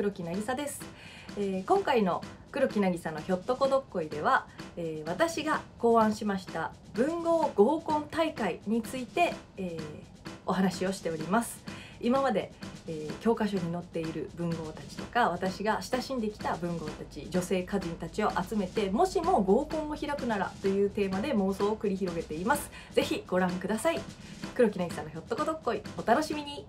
黒木渚です、えー今回の黒木渚のひょっとこどっこいでは、えー私が考案しました文豪合コン大会について、えーお話をしております。今まで、えー教科書に載っている文豪たちとか私が親しんできた文豪たち女性歌人たちを集めてもしも合コンを開くならというテーマで妄想を繰り広げています。ぜひご覧ください。黒木渚のひょっとこどっこいお楽しみに。